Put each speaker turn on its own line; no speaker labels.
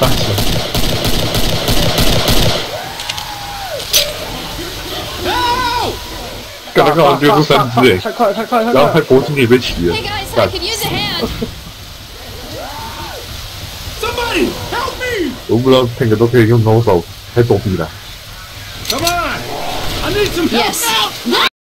大小。刚刚三只哎，
太
然后他
脖子！
国庆也被骑了我不知道都可以用 no 手，太逗逼了。
Come! I need to
Yes.